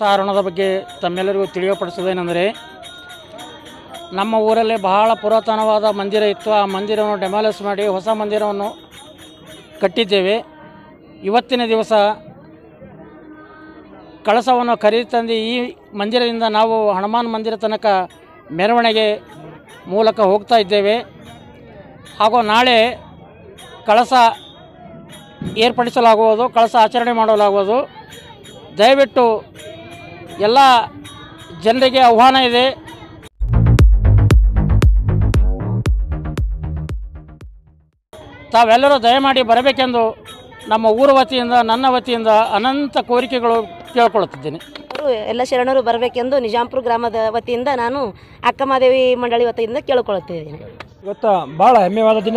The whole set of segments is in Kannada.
ಸಾರಣದ ಬಗ್ಗೆ ತಮ್ಮೆಲ್ಲರಿಗೂ ತಿಳಿಯಪಡಿಸೋದೇನೆಂದರೆ ನಮ್ಮ ಊರಲ್ಲಿ ಬಹಳ ಪುರಾತನವಾದ ಮಂದಿರ ಇತ್ತು. ಆ ಮಂದಿರವನ್ನು ಡೆಮಾಲಿಸ್ ಮಾಡಿ ಹೊಸ ಮಂದಿರವನ್ನು ಕಟ್ಟಿದ್ದೇವೆ. ಇವತ್ತಿನ ದಿವಸ ಕಳಸವನ್ನು ಖರೀದಿ ತಂದು ಈ ಮಂದಿರದಿಂದ ನಾವು ಹನುಮಾನ್ ಮಂದಿರ ತನಕ ಮೆರವಣಿಗೆ ಮೂಲಕ ಹೋಗ್ತಾ ಇದ್ದೇವೆ. ಹಾಗೂ ನಾಳೆ ಕಳಸ ಏರ್ಪಡಿಸಲಾಗುವುದು, ಕಳಸ ಆಚರಣೆ ಮಾಡಲಾಗುವುದು. ದಯವಿಟ್ಟು ಎಲ್ಲ ಜನರಿಗೆ ಆಹ್ವಾನ ಇದೆ. ತಾವೆಲ್ಲರೂ ದಯಮಾಡಿ ಬರಬೇಕೆಂದು ನಮ್ಮ ಊರ ವತಿಯಿಂದ ನನ್ನ ವತಿಯಿಂದ ಅನಂತ ಕೋರಿಕೆಗಳು ಕೇಳ್ಕೊಳ್ಳುತ್ತಿದ್ದೇನೆ. ಅವರು ಎಲ್ಲ ಶರಣರು ಬರಬೇಕೆಂದು ನಿಜಾಂಪುರ ಗ್ರಾಮದ ವತಿಯಿಂದ ನಾನು ಅಕ್ಕಮಾದೇವಿ ಮಂಡಳಿ ವತಿಯಿಂದ ಕೇಳಿಕೊಳ್ಳುತ್ತಿದ್ದೇನೆ. ಇವತ್ತು ಭಾಳ ಹೆಮ್ಮೆವಾದ ದಿನ.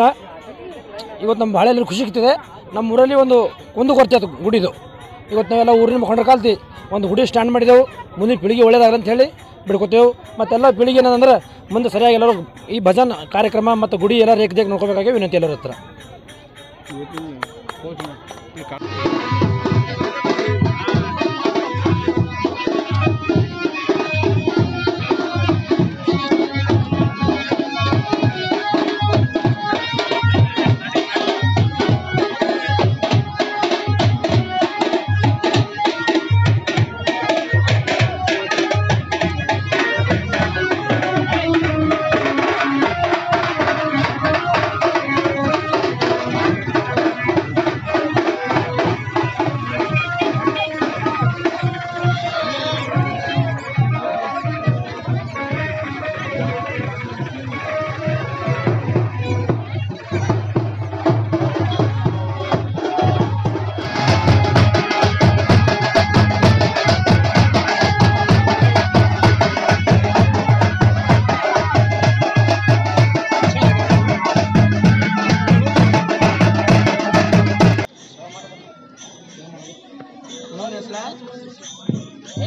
ಇವತ್ತು ನಮ್ಮ ಭಾಳ ಎಲ್ಲರೂ ಖುಷಿ ಸಿಗ್ತದೆ. ನಮ್ಮ ಊರಲ್ಲಿ ಒಂದು ಕುಂದು ಕೊರತೆ ಅದು ಗುಡಿದು. ಇವತ್ತು ನಾವೆಲ್ಲ ಊರಿನ ಮುಖಂಡರು ಕಲ್ತಿ. ಒಂದು ಹುಡಿ ಸ್ಟ್ಯಾಂಡ್ ಮಾಡಿದೆವು. ಮುಂದಿನ ಪೀಳಿಗೆ ಒಳ್ಳೇದಾಗ ಅಂತ ಹೇಳಿ ಬಿಡ್ಕೊತೇವೆ. ಮತ್ತೆಲ್ಲ ಪೀಳಿಗೆ ಏನಂದ್ರೆ ಮುಂದೆ ಸರಿಯಾಗಿ ಎಲ್ಲರೂ ಈ ಭಜನ್ ಕಾರ್ಯಕ್ರಮ ಮತ್ತು ಗುಡಿ ಎಲ್ಲ ರೇಖ ನೋಡ್ಕೋಬೇಕಾಗಿ ವಿನಂತಿ ಎಲ್ಲರ ಹತ್ರ.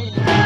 Yeah.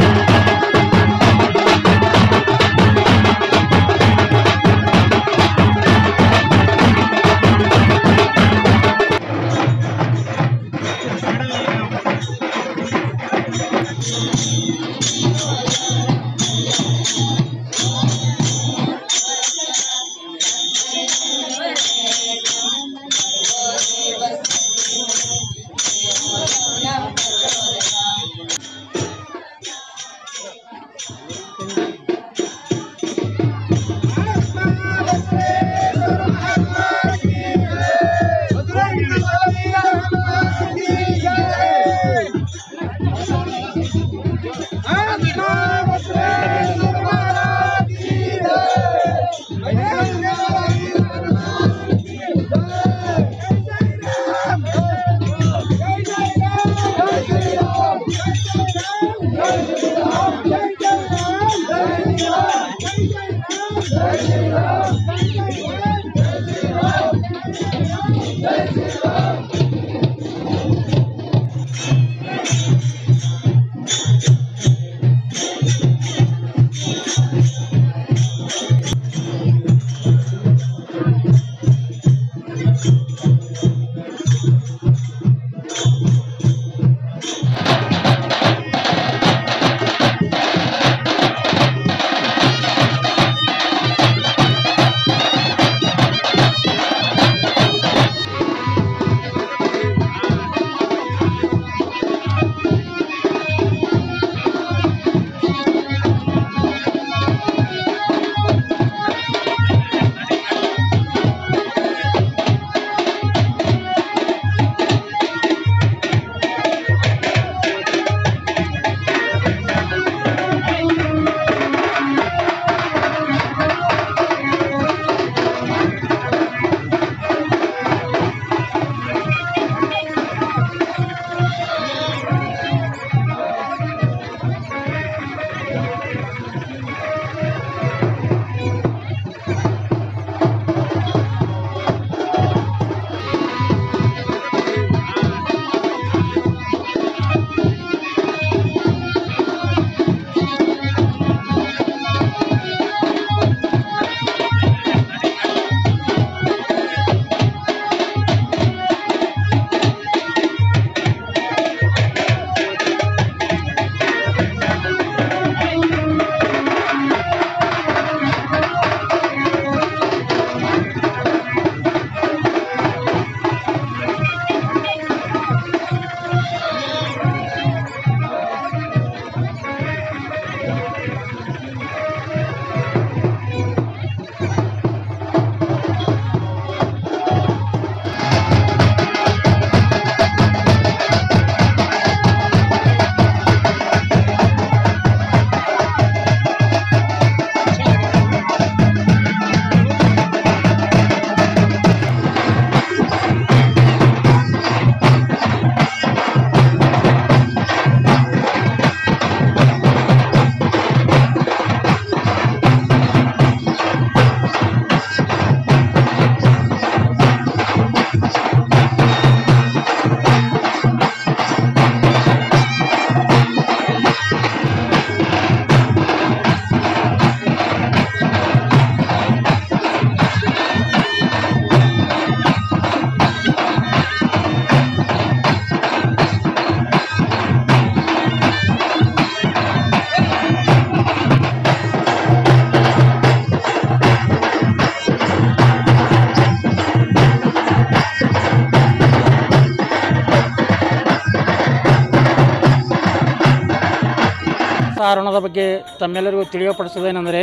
ಕಾರಣದ ಬಗ್ಗೆ ತಮ್ಮೆಲ್ಲರಿಗೂ ತಿಳಿಯಪಡಿಸುವುದೇನೆಂದರೆ,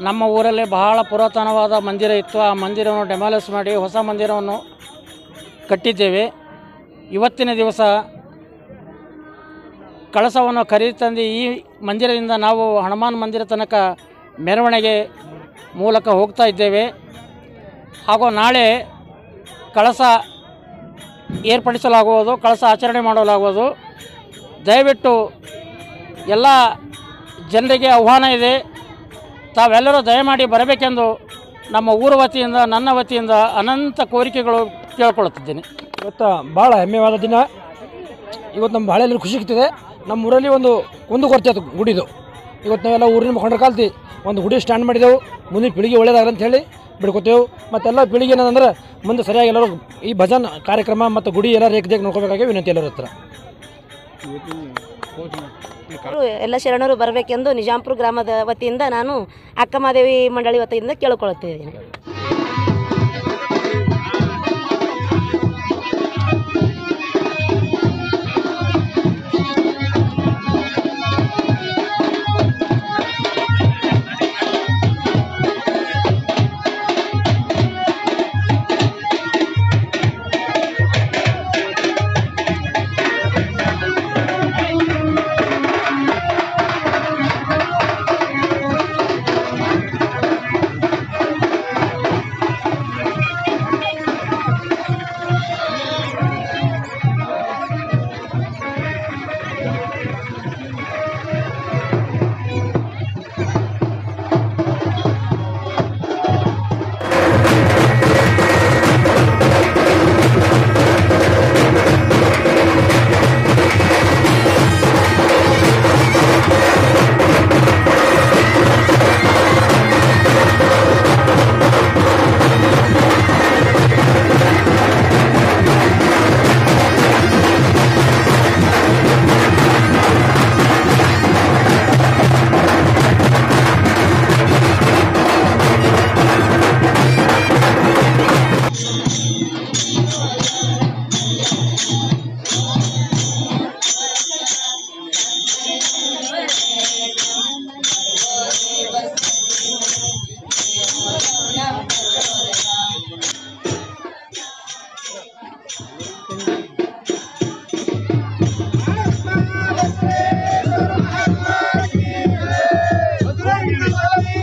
ನಮ್ಮ ಊರಲ್ಲಿ ಬಹಳ ಪುರಾತನವಾದ ಮಂದಿರ ಇತ್ತು. ಆ ಮಂದಿರವನ್ನು ಡೆಮಾಲಿಸ್ ಮಾಡಿ ಹೊಸ ಮಂದಿರವನ್ನು ಕಟ್ಟಿದ್ದೇವೆ. ಇವತ್ತಿನ ದಿವಸ ಕಳಸವನ್ನು ಖರೀದಿ ತಂದು ಈ ಮಂದಿರದಿಂದ ನಾವು ಹನುಮಾನ್ ಮಂದಿರ ತನಕ ಮೆರವಣಿಗೆ ಮೂಲಕ ಹೋಗ್ತಾ ಇದ್ದೇವೆ. ಹಾಗೂ ನಾಳೆ ಕಳಸ ಏರ್ಪಡಿಸಲಾಗುವುದು, ಕಳಸ ಆಚರಣೆ ಮಾಡಲಾಗುವುದು. ದಯವಿಟ್ಟು ಎಲ್ಲ ಜನರಿಗೆ ಆಹ್ವಾನ ಇದೆ. ತಾವೆಲ್ಲರೂ ದಯಮಾಡಿ ಬರಬೇಕೆಂದು ನಮ್ಮ ಊರ ವತಿಯಿಂದ, ನನ್ನ ವತಿಯಿಂದ ಅನಂತ ಕೋರಿಕೆಗಳು ಕೇಳ್ಕೊಳ್ತಿದ್ದೀನಿ ಇವತ್ತು ಭಾಳ ಹೆಮ್ಮೆವಾದ ದಿನ. ಇವತ್ತು ನಮ್ಮ ಭಾಳ ಖುಷಿ ಸಿಗ್ತಿದೆ. ನಮ್ಮ ಊರಲ್ಲಿ ಒಂದು ಒಂದು ಕೊರತೆ ಅದು ಗುಡಿದು. ಇವತ್ತು ನಾವೆಲ್ಲ ಊರಿನ ಮುಖಂಡ ಕಾಲ್ತಿ ಒಂದು ಗುಡಿ ಸ್ಟ್ಯಾಂಡ್ ಮಾಡಿದೆವು. ಮುಂದಿನ ಪೀಳಿಗೆ ಒಳ್ಳೇದಾಗಲಿ ಅಂತ ಹೇಳಿ ಬಿಡ್ಕೊತೇವೆ. ಮತ್ತೆಲ್ಲ ಪೀಳಿಗೆ ಏನಂದ್ರೆ ಮುಂದೆ ಸರಿಯಾಗಿ ಎಲ್ಲರೂ ಈ ಭಜನ್ ಕಾರ್ಯಕ್ರಮ ಮತ್ತು ಗುಡಿ ಎಲ್ಲ ರೇಖದೇಖ ನೋಡ್ಕೋಬೇಕಾಗಿ ವಿನಂತಿ ಎಲ್ಲರ ಹತ್ರ. ಎಲ್ಲ ಶರಣರು ಬರಬೇಕೆಂದು ನಿಜಾಂಪುರ ಗ್ರಾಮದ ವತಿಯಿಂದ ನಾನು ಅಕ್ಕಮಹಾದೇವಿ ಮಂಡಳಿ ವತಿಯಿಂದ ಕೇಳಿಕೊಳ್ಳುತ್ತಿದ್ದೇನೆ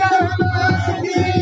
Thank you.